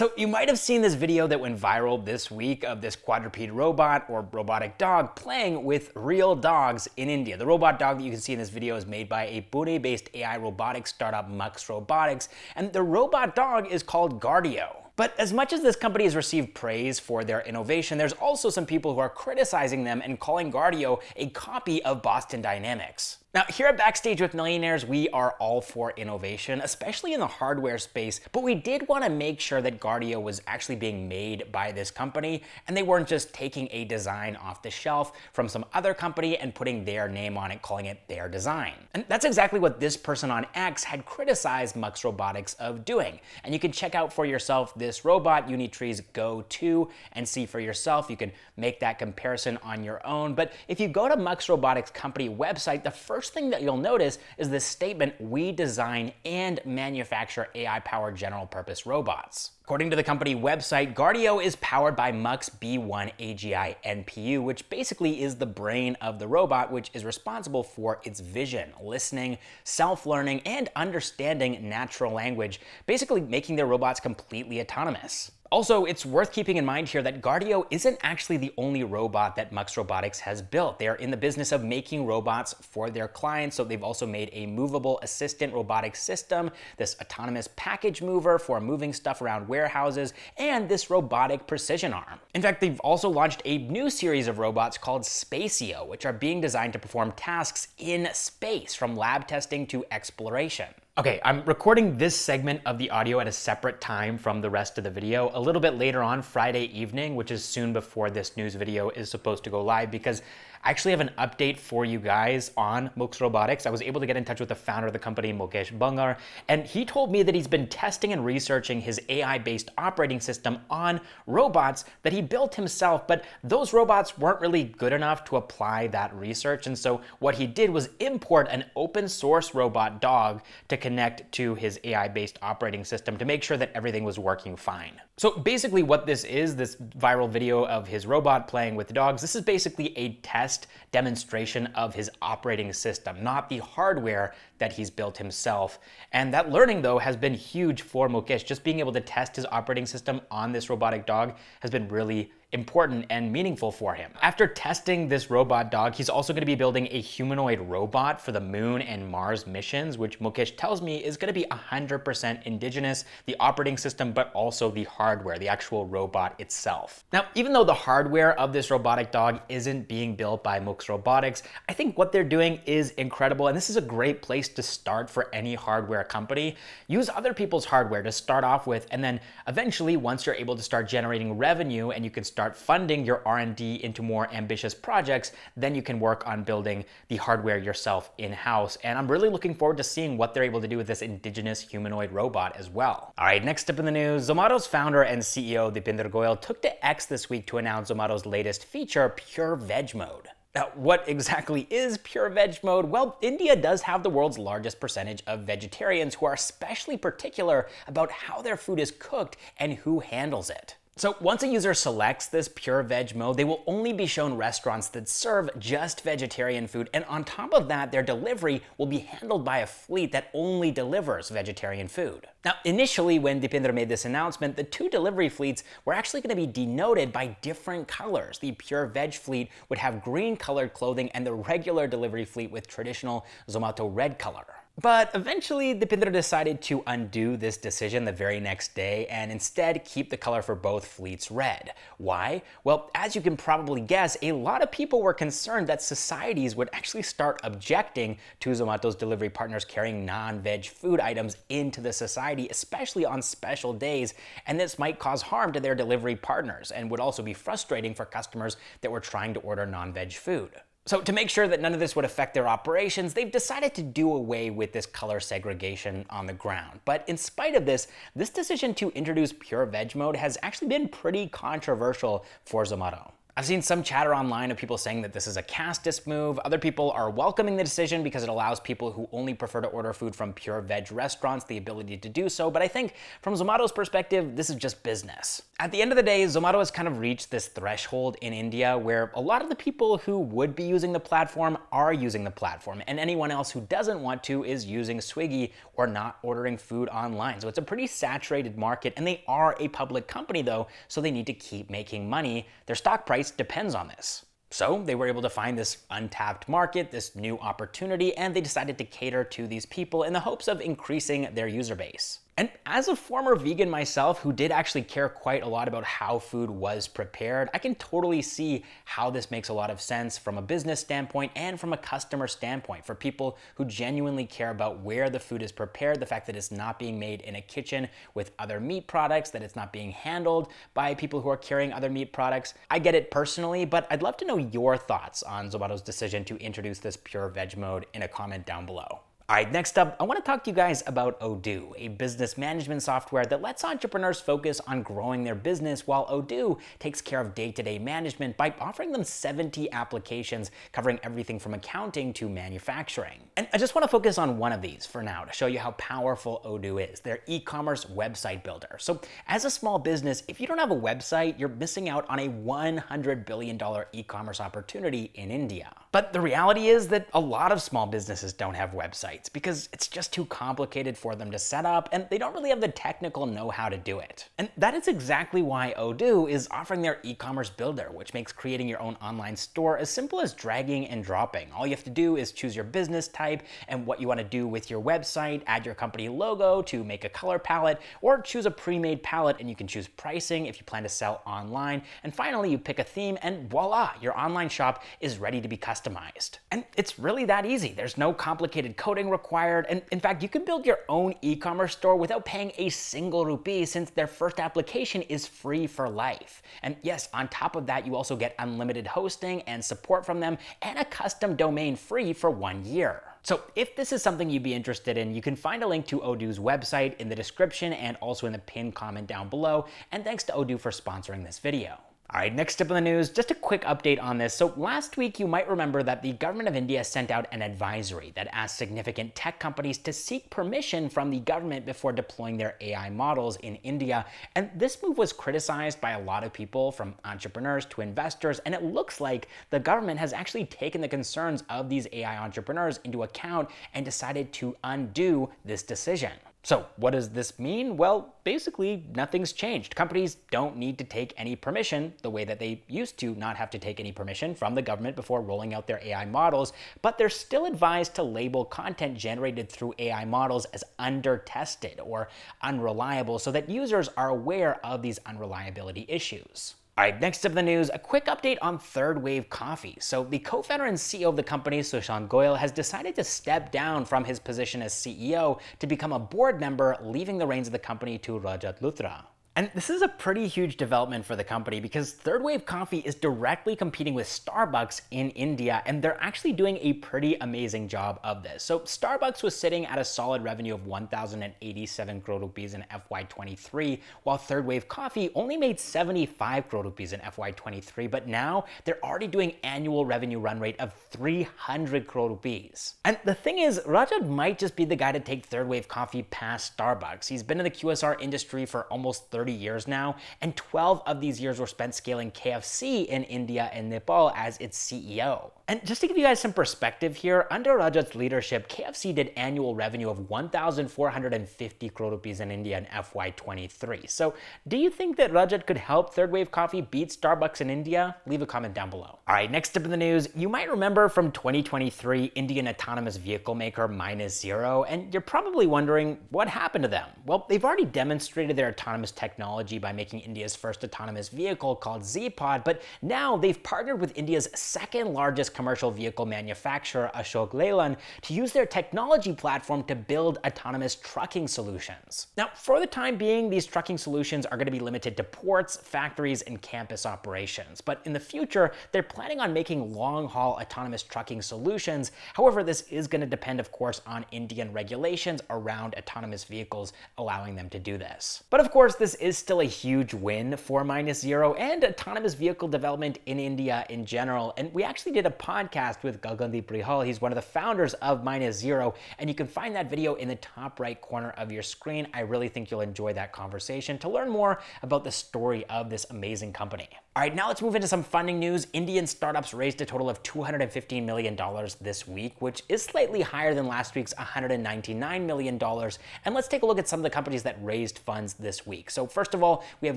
So you might have seen this video that went viral this week of this quadruped robot or robotic dog playing with real dogs in India. The robot dog that you can see in this video is made by a Pune-based AI robotics startup Muks Robotics, and the robot dog is called Guardeo. But as much as this company has received praise for their innovation, there's also some people who are criticizing them and calling Guardeo a copy of Boston Dynamics. Now, here at Backstage with Millionaires, we are all for innovation, especially in the hardware space, but we did want to make sure that Guardeo was actually being made by this company, and they weren't just taking a design off the shelf from some other company and putting their name on it, calling it their design. And that's exactly what this person on X had criticized Muks Robotics of doing. And you can check out for yourself this robot, Unitree's Go 2, and see for yourself. You can make that comparison on your own. But if you go to Muks Robotics company website, the first first thing that you'll notice is this statement, we design and manufacture AI-powered general purpose robots. According to the company website, Guardeo is powered by Muks B1 AGI NPU, which basically is the brain of the robot, which is responsible for its vision, listening, self-learning, and understanding natural language, basically making their robots completely autonomous. Also, it's worth keeping in mind here that Guardeo isn't actually the only robot that Muks Robotics has built. They are in the business of making robots for their clients, so they've also made a movable assistant robotic system, this autonomous package mover for moving stuff around warehouses, and this robotic precision arm. In fact, they've also launched a new series of robots called Spacio, which are being designed to perform tasks in space, from lab testing to exploration. Okay, I'm recording this segment of the audio at a separate time from the rest of the video, a little bit later on Friday evening, which is soon before this news video is supposed to go live because I actually have an update for you guys on Muks Robotics. I was able to get in touch with the founder of the company, Mukesh Bangar, and he told me that he's been testing and researching his AI-based operating system on robots that he built himself, but those robots weren't really good enough to apply that research. And so what he did was import an open source robot dog to connect to his AI-based operating system to make sure that everything was working fine. So basically what this is, this viral video of his robot playing with dogs, this is basically a test demonstration of his operating system, not the hardware that he's built himself. And that learning though has been huge for Mukesh. Just being able to test his operating system on this robotic dog has been really important and meaningful for him. After testing this robot dog, he's also going to be building a humanoid robot for the moon and Mars missions, which Mukesh tells me is going to be 100% indigenous, the operating system, but also the hardware, the actual robot itself. Now, even though the hardware of this robotic dog isn't being built by Muks Robotics, I think what they're doing is incredible, and this is a great place to start for any hardware company. Use other people's hardware to start off with, and then eventually, once you're able to start generating revenue and you can start start funding your R&D into more ambitious projects, then you can work on building the hardware yourself in-house. And I'm really looking forward to seeing what they're able to do with this indigenous humanoid robot as well. All right, next up in the news, Zomato's founder and CEO Deepinder Goyal took to X this week to announce Zomato's latest feature, Pure Veg Mode. Now, what exactly is pure veg mode? Well, India does have the world's largest percentage of vegetarians who are especially particular about how their food is cooked and who handles it. So once a user selects this pure veg mode, they will only be shown restaurants that serve just vegetarian food. And on top of that, their delivery will be handled by a fleet that only delivers vegetarian food. Now, initially when Deepinder made this announcement, the two delivery fleets were actually going to be denoted by different colors. The pure veg fleet would have green colored clothing and the regular delivery fleet with traditional Zomato red color. But eventually, the Deepinder decided to undo this decision the very next day and instead keep the color for both fleets red. Why? Well, as you can probably guess, a lot of people were concerned that societies would actually start objecting to Zomato's delivery partners carrying non-veg food items into the society, especially on special days, and this might cause harm to their delivery partners and would also be frustrating for customers that were trying to order non-veg food. So to make sure that none of this would affect their operations, they've decided to do away with this color segregation on the ground. But in spite of this, this decision to introduce pure veg mode has actually been pretty controversial for Zomato. I've seen some chatter online of people saying that this is a casteist move. Other people are welcoming the decision because it allows people who only prefer to order food from pure veg restaurants the ability to do so. But I think from Zomato's perspective, this is just business. At the end of the day, Zomato has kind of reached this threshold in India where a lot of the people who would be using the platform are using the platform, and anyone else who doesn't want to is using Swiggy or not ordering food online. So it's a pretty saturated market, and they are a public company though, so they need to keep making money. Their stock price depends on this. So they were able to find this untapped market, this new opportunity, and they decided to cater to these people in the hopes of increasing their user base. And as a former vegan myself who did actually care quite a lot about how food was prepared, I can totally see how this makes a lot of sense from a business standpoint and from a customer standpoint for people who genuinely care about where the food is prepared, the fact that it's not being made in a kitchen with other meat products, that it's not being handled by people who are carrying other meat products. I get it personally, but I'd love to know your thoughts on Zomato's decision to introduce this pure veg mode in a comment down below. All right, next up, I want to talk to you guys about Odoo, a business management software that lets entrepreneurs focus on growing their business while Odoo takes care of day-to-day management by offering them 70 applications covering everything from accounting to manufacturing. And I just want to focus on one of these for now to show you how powerful Odoo is, their e-commerce website builder. So as a small business, if you don't have a website, you're missing out on a $100 billion e-commerce opportunity in India. But the reality is that a lot of small businesses don't have websites because it's just too complicated for them to set up and they don't really have the technical know-how to do it. And that is exactly why Odoo is offering their e-commerce builder, which makes creating your own online store as simple as dragging and dropping. All you have to do is choose your business type and what you want to do with your website, add your company logo to make a color palette, or choose a pre-made palette and you can choose pricing if you plan to sell online. And finally, you pick a theme and voila, your online shop is ready to be customized customized. And it's really that easy. There's no complicated coding required. And in fact, you can build your own e-commerce store without paying a single rupee since their first application is free for life. And yes, on top of that, you also get unlimited hosting and support from them and a custom domain free for one year. So if this is something you'd be interested in, you can find a link to Odoo's website in the description and also in the pinned comment down below. And thanks to Odoo for sponsoring this video. All right, next up in the news, just a quick update on this. So last week, you might remember that the government of India sent out an advisory that asked significant tech companies to seek permission from the government before deploying their AI models in India. And this move was criticized by a lot of people, from entrepreneurs to investors. And it looks like the government has actually taken the concerns of these AI entrepreneurs into account and decided to undo this decision. So what does this mean? Well, basically nothing's changed. Companies don't need to take any permission the way that they used to not have to take any permission from the government before rolling out their AI models, but they're still advised to label content generated through AI models as under-tested or unreliable so that users are aware of these unreliability issues. All right, next up in the news, a quick update on Third Wave Coffee. So the co-founder and CEO of the company, Sushant Goyal, has decided to step down from his position as CEO to become a board member, leaving the reins of the company to Rajat Luthra. And this is a pretty huge development for the company because Third Wave Coffee is directly competing with Starbucks in India, and they're actually doing a pretty amazing job of this. So Starbucks was sitting at a solid revenue of 1,087 crore rupees in FY23, while Third Wave Coffee only made 75 crore rupees in FY23, but now they're already doing annual revenue run rate of 300 crore rupees. And the thing is, Rajat might just be the guy to take Third Wave Coffee past Starbucks. He's been in the QSR industry for almost 30 30 years now, and 12 of these years were spent scaling KFC in India and Nepal as its CEO. And just to give you guys some perspective here, under Rajat's leadership, KFC did annual revenue of 1,450 crore rupees in India in FY23. So do you think that Rajat could help Third Wave Coffee beat Starbucks in India? Leave a comment down below. All right, next up in the news, you might remember from 2023, Indian autonomous vehicle maker Minus Zero, and you're probably wondering what happened to them. Well, they've already demonstrated their autonomous technology by making India's first autonomous vehicle called Z-Pod, but now they've partnered with India's second largest commercial vehicle manufacturer Ashok Leyland to use their technology platform to build autonomous trucking solutions. Now, for the time being, these trucking solutions are going to be limited to ports, factories, and campus operations. But in the future, they're planning on making long-haul autonomous trucking solutions. However, this is going to depend, of course, on Indian regulations around autonomous vehicles allowing them to do this. But of course, this is still a huge win for Minus Zero and autonomous vehicle development in India in general. And we actually did a podcast with Gagandeep Reehal. He's one of the founders of Minus Zero, and you can find that video in the top right corner of your screen. I really think you'll enjoy that conversation to learn more about the story of this amazing company. All right, now let's move into some funding news. Indian startups raised a total of $215 million this week, which is slightly higher than last week's $199 million. And let's take a look at some of the companies that raised funds this week. So first of all, we have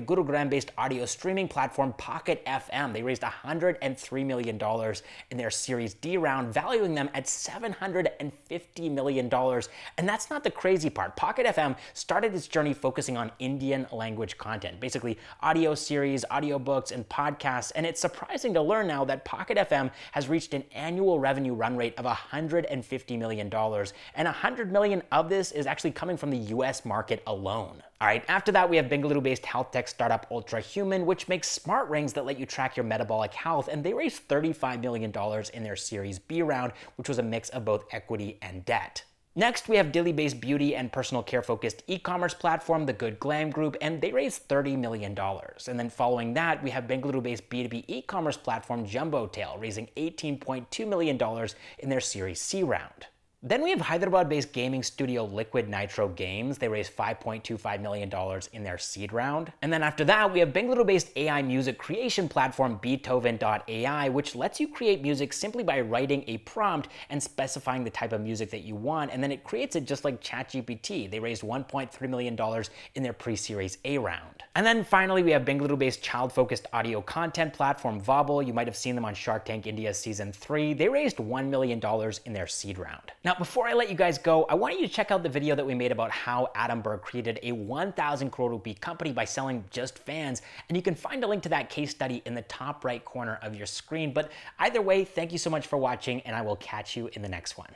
Gurugram-based audio streaming platform Pocket FM. They raised $103 million in their Series D round, valuing them at $750 million. And that's not the crazy part. Pocket FM started its journey focusing on Indian language content, basically audio series, audiobooks, and podcasts, and it's surprising to learn now that Pocket FM has reached an annual revenue run rate of $150 million, and $100 million of this is actually coming from the US market alone. All right, after that, we have Bengaluru-based health tech startup Ultrahuman, which makes smart rings that let you track your metabolic health, and they raised $35 million in their Series B round, which was a mix of both equity and debt. Next, we have Delhi-based beauty and personal care-focused e-commerce platform, The Good Glam Group, and they raised $30 million. And then following that, we have Bengaluru-based B2B e-commerce platform Jumbotail, raising $18.2 million in their Series C round. Then we have Hyderabad-based gaming studio Liquid Nitro Games. They raised $5.25 million in their seed round. And then after that, we have Bengaluru-based AI music creation platform Beatoven.ai, which lets you create music simply by writing a prompt and specifying the type of music that you want, and then it creates it just like ChatGPT. They raised $1.3 million in their pre-series A round. And then finally, we have Bengaluru-based child-focused audio content platform Vobble. You might have seen them on Shark Tank India season three. They raised $1 million in their seed round. Now, now, before I let you guys go, I want you to check out the video that we made about how Atomberg created a 1,000 crore rupee company by selling just fans, and you can find a link to that case study in the top right corner of your screen. But either way, thank you so much for watching, and I will catch you in the next one.